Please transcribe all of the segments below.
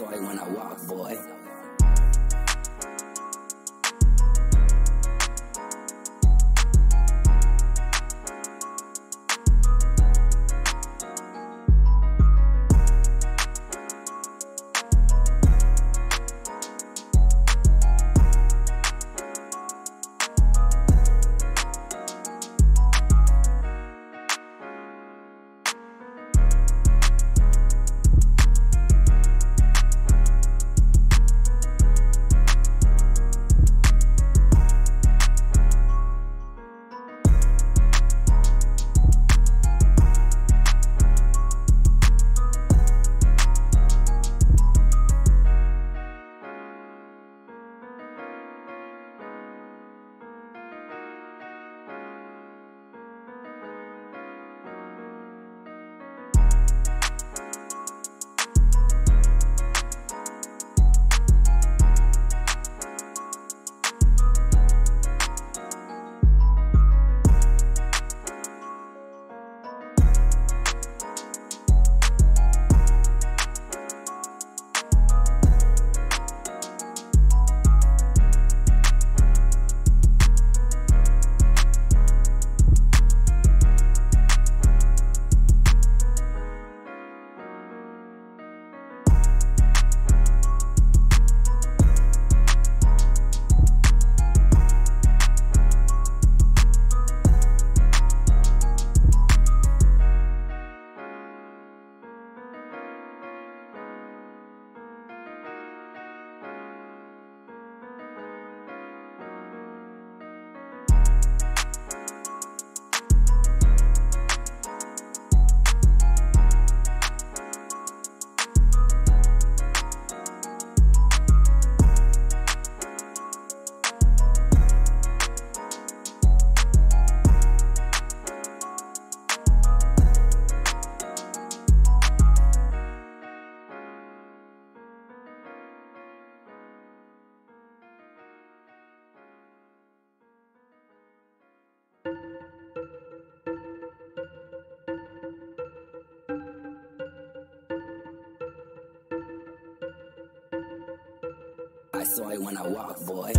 it when I walk, boy. It when I walk, boy.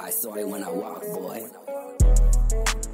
I saw it when I walked, boy.